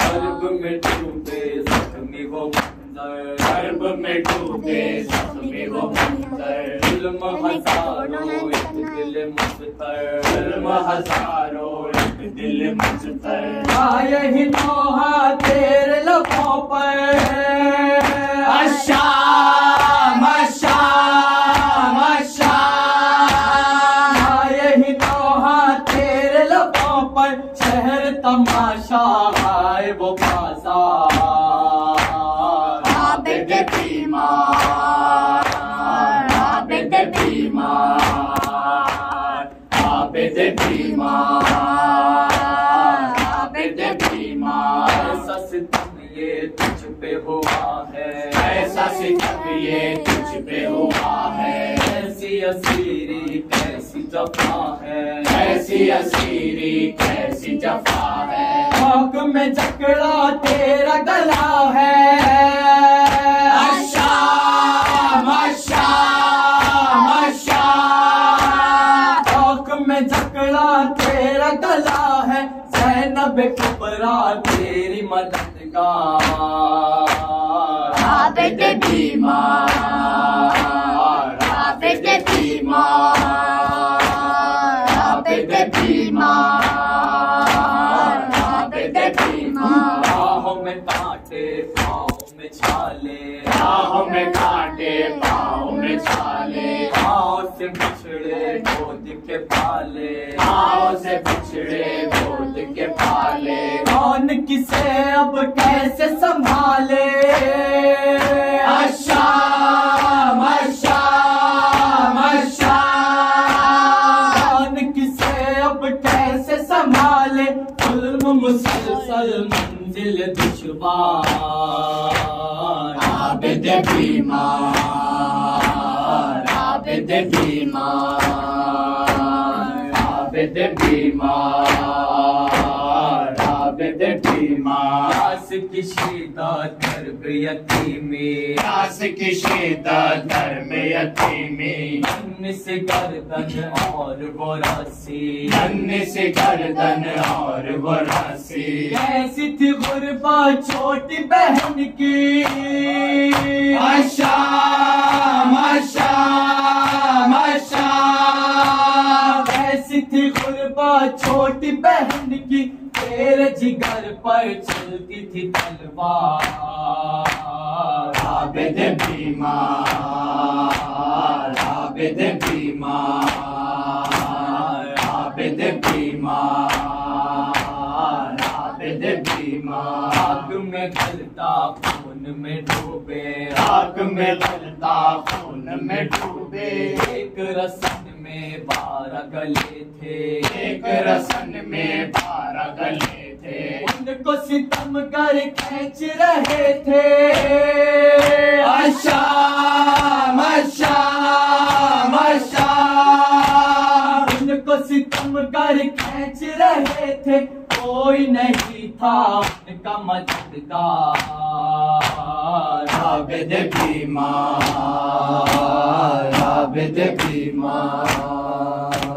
قلب میں ڈوبے زخمی وہ منظر قلب میں ڈوبے زخمی وہ منظر ظلم ہزاروں ایک دل مستر ظلم ہزاروں ایک دل مستر آئے ہی نوحہ تیرے لبوں پر۔ الشام شہر تماشا آئے وہ بازار عابد بیمار عابد بیمار عابد بیمار عابد بیمار ایسا ستم یہ تجھ پہ ہوا ہے۔ ایسا ستم یہ تجھ پہ ہوا ہے۔ ایسی اسیری کیسی جفا ہے۔ ایسی اسیری کیسی جفا ہے۔ خاک میں جکڑا تیرا گلا ہے۔ خاک میں جکڑا تیرا گلا ہے۔ زینب کبرا تیری مددگار۔ عابد بیمار راہوں میں کانٹے پاؤں میں چھالے۔ راہوں میں کانٹے پاؤں میں چھالے۔ پاؤں سے بچھڑے گود کے پالے۔ پاؤں سے بچھڑے گود کے پالے۔ کون کسے اب کیسے سنبھالے؟ عابد بیمار عابد بیمار عابد بیمار آس کی شیدہ درب یتیمی۔ آس کی شیدہ درب یتیمی۔ ان سے گردن اور وراسی ان سے گردن اور وراسی ایسی تھی غربا چھوٹی بہن کی؟ الشام الشام الشام ایسی تھی غربا چھوٹی بہن کی؟ تیرے جگر پر چلتی تھی تلوار۔ عابد بیمار عابد بیمار عابد بیمار عابد بیمار۔ آگ میں گلتا خون میں ڈوبے۔ آگ میں گلتا خون میں ڈوبے۔ ایک رسن میں بارہ گلے تھے۔ ایک رسن میں بارہ گلے تھے۔ ان کو ستم کر کھینچ رہے تھے۔ الشام الشام الشام ان کو ستم کر کھینچ رہے تھے۔ کوئی نہیں تھا ان کا مددگار عابد بیمار عابد بیمار